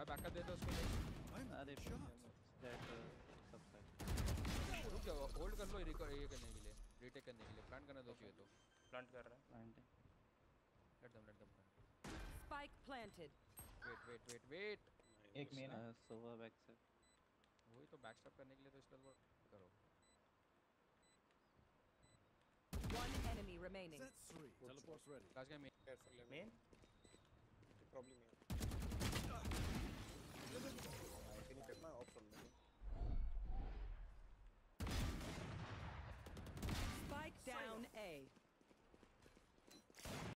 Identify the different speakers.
Speaker 1: भाई बैकअप दे दो उसको
Speaker 2: अरे दैट
Speaker 1: रुक जाओ होल्ड कर लो ये ये करने के लिए रीटेक करने के लिए। प्लान करना दो चाहिए तो।
Speaker 3: प्लांट कर रहा है।
Speaker 2: Plant
Speaker 1: let them let them
Speaker 4: Spike planted.
Speaker 1: Wait wait wait wait
Speaker 5: एक मेन है
Speaker 2: सोवा बैक से
Speaker 1: वही तो बैक स्टॉप करने के लिए तो स्टेल वो करो।
Speaker 4: One enemy remaining.
Speaker 6: Teleport's ready.
Speaker 1: काश का मेन
Speaker 7: Careful, let Probably me. Zone A.